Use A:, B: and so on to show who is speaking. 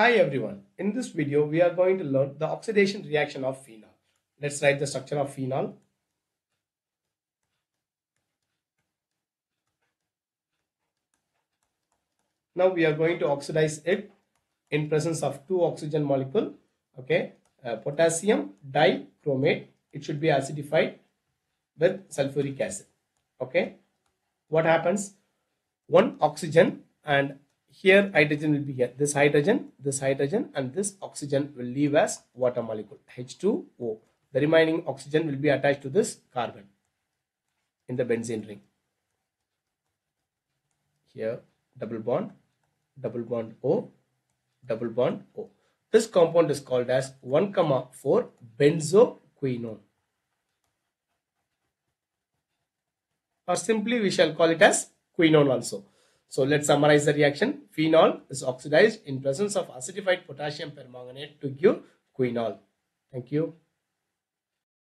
A: Hi everyone. In this video, we are going to learn the oxidation reaction of phenol. Let's write the structure of phenol. Now we are going to oxidize it in presence of two oxygen molecule. Okay, uh, potassium dichromate. It should be acidified with sulfuric acid. Okay, what happens? One oxygen and here hydrogen will be here. This hydrogen this hydrogen and this oxygen will leave as water molecule h2o the remaining oxygen will be attached to this carbon in the benzene ring. Here double bond double bond o double bond o. This compound is called as 1 comma 4 benzoquinone. Or simply we shall call it as quinone also so let's summarize the reaction. Phenol is oxidized in presence of acidified potassium permanganate to give quinol. Thank you.